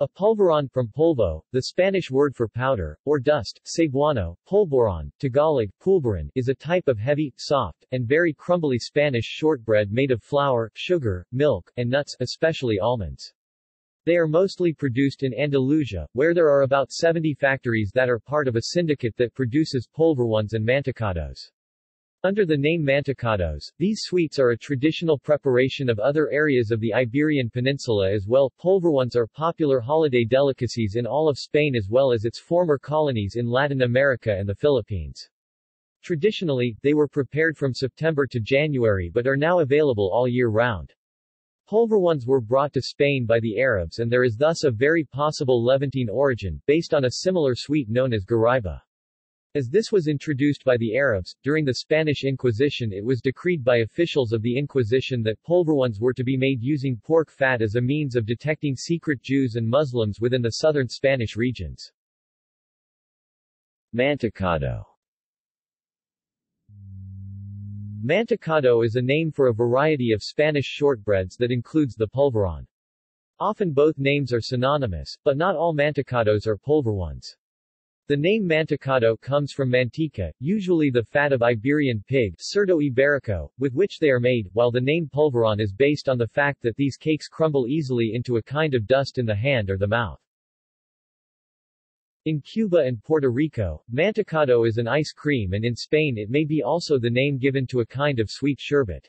A polvorón, from polvo, the Spanish word for powder, or dust, cebuano, polboron, Tagalog, pulburón, is a type of heavy, soft, and very crumbly Spanish shortbread made of flour, sugar, milk, and nuts, especially almonds. They are mostly produced in Andalusia, where there are about 70 factories that are part of a syndicate that produces polvorons and mantecados. Under the name mantecados, these sweets are a traditional preparation of other areas of the Iberian Peninsula as well. Polvorons are popular holiday delicacies in all of Spain as well as its former colonies in Latin America and the Philippines. Traditionally, they were prepared from September to January but are now available all year round. Polvorons were brought to Spain by the Arabs and there is thus a very possible Levantine origin, based on a similar sweet known as garaiba. As this was introduced by the Arabs, during the Spanish Inquisition it was decreed by officials of the Inquisition that polvorons were to be made using pork fat as a means of detecting secret Jews and Muslims within the southern Spanish regions. Mantecado Mantecado is a name for a variety of Spanish shortbreads that includes the polvorón. Often both names are synonymous, but not all mantecados are polvorons. The name mantecado comes from manteca, usually the fat of Iberian pig Cerdo Iberico, with which they are made, while the name polvorón is based on the fact that these cakes crumble easily into a kind of dust in the hand or the mouth. In Cuba and Puerto Rico, mantecado is an ice cream and in Spain it may be also the name given to a kind of sweet sherbet.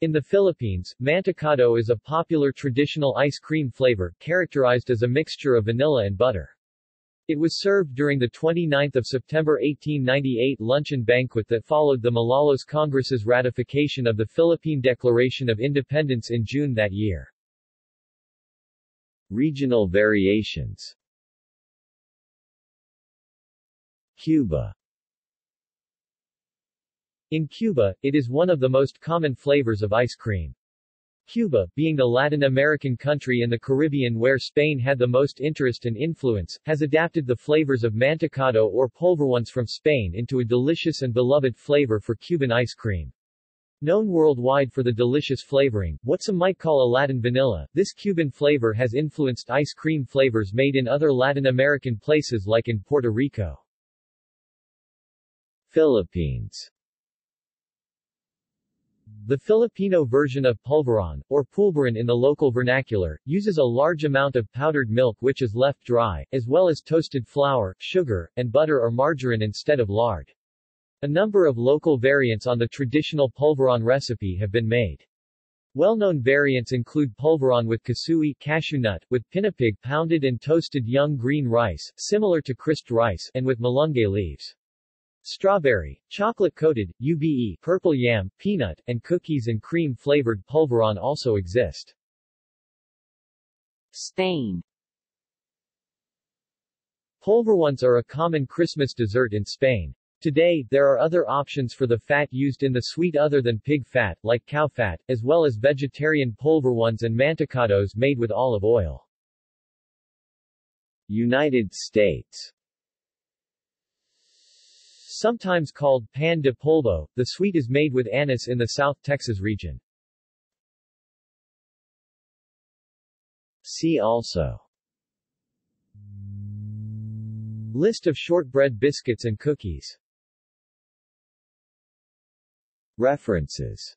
In the Philippines, mantecado is a popular traditional ice cream flavor, characterized as a mixture of vanilla and butter. It was served during the 29 September 1898 luncheon banquet that followed the Malolos Congress's ratification of the Philippine Declaration of Independence in June that year. Regional variations Cuba In Cuba, it is one of the most common flavors of ice cream. Cuba, being the Latin American country in the Caribbean where Spain had the most interest and influence, has adapted the flavors of mantecado or polvorons from Spain into a delicious and beloved flavor for Cuban ice cream. Known worldwide for the delicious flavoring, what some might call a Latin vanilla, this Cuban flavor has influenced ice cream flavors made in other Latin American places like in Puerto Rico. Philippines the Filipino version of polvorón, or pulburón in the local vernacular, uses a large amount of powdered milk which is left dry, as well as toasted flour, sugar, and butter or margarine instead of lard. A number of local variants on the traditional polvorón recipe have been made. Well-known variants include polvorón with kasoy cashew nut, with pinipig pounded and toasted young green rice, similar to crisped rice, and with malunggay leaves. Strawberry, chocolate-coated, ube, purple yam, peanut, and cookies and cream-flavored polvorón also exist. Spain Polvorons are a common Christmas dessert in Spain. Today, there are other options for the fat used in the sweet other than pig fat, like cow fat, as well as vegetarian polvorons and mantecados made with olive oil. United States Sometimes called pan de polvo, the sweet is made with anise in the South Texas region. See also. List of shortbread biscuits and cookies. References